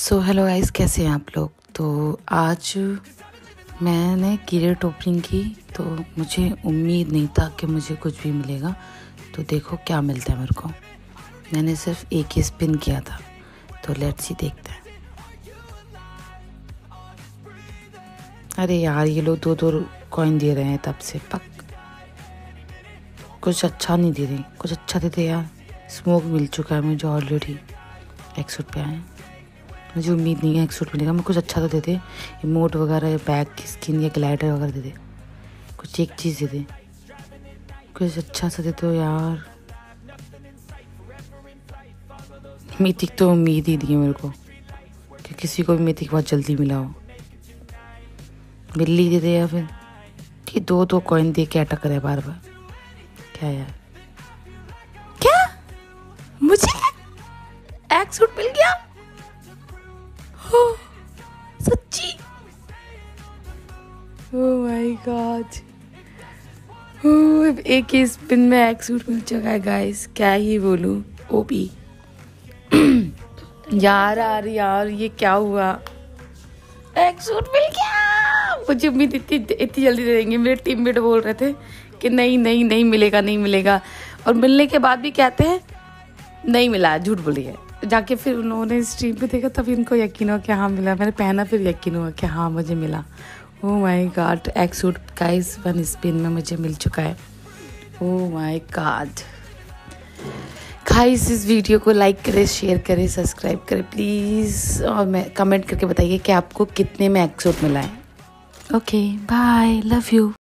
Hello guys कैसे हैं आप लोग? तो आज मैंने कीरेट ओपनिंग की तो मुझे उम्मीद नहीं था कि मुझे कुछ भी मिलेगा। तो देखो क्या मिलता है मेरे को। मैंने सिर्फ़ एक ही स्पिन किया था। तो लेट्स ही देखते हैं। अरे यार, ये लोग दो दो कॉइन दे रहे हैं तब से। पक। कुछ अच्छा नहीं दे रहे। कुछ अच्छा दे दे यार। स्मोक मिल चुका है मुझे ऑलरेडी एक सौ रुपया है। मुझे उम्मीद नहीं है एक सूट मिलेगा। मैं कुछ अच्छा तो दे दे। इमोट वगैरह बैग की स्किन या ग्लाइडर वगैरह दे दे। कुछ एक चीज़ दे दे। कुछ अच्छा सा दे दो यार। मीथिक तो उम्मीद ही दी है मेरे को कि किसी को भी मीथिक बहुत जल्दी मिला हो। बिल्ली दे दे या फिर? कि दो दो कॉइन दे के अटक रहे बार बार। क्या यार? क्या? मुझे? एक सूट माय गॉड एक ही स्पिन में एक सूट मिल चुका है गाइस क्या ही बोलूँ? ओपी यार यार यार, ये क्या हुआ? एक सूट मिल गया! मुझे उम्मीद इतनी इतनी जल्दी दे देंगे। मेरे टीममेट बोल रहे थे कि नहीं नहीं नहीं मिलेगा नहीं मिलेगा। और मिलने के बाद भी कहते हैं, नहीं मिला, झूठ बोलिए जाके फिर उन्होंने स्ट्रीम पे देखा, तभी उनको यकीन हुआ कि हाँ मिला। मैंने पहना, फिर यकीन हुआ कि हाँ मुझे मिला। ओ माय गॉड एक सूट गाइस वन स्पिन में मुझे मिल चुका है। ओ माय गॉड गाइस इस वीडियो को लाइक करें शेयर करें सब्सक्राइब करें प्लीज़ और मैं कमेंट करके बताइए कि आपको कितने में एक सूट मिला है। Okay bye love you